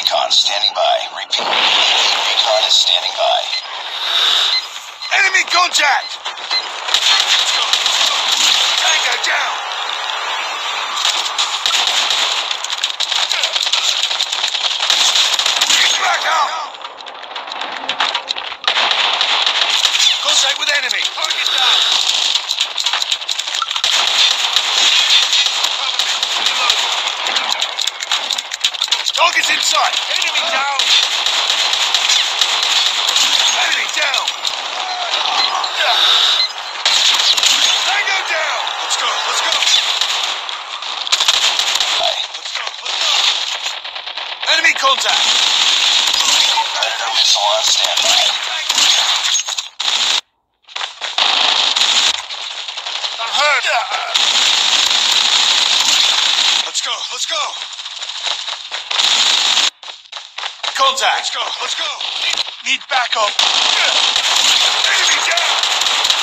recon standing by. Repeat. Recon is standing by. Enemy contact! Tango down! He's back up! Contact with enemy! Target down! Target's inside! Enemy down! Enemy down! Tango down! Let's go, let's go! Let's go, let's go! Enemy contact! Let's go, let's go! Contact! Let's go, let's go! Need, need backup! Enemy down!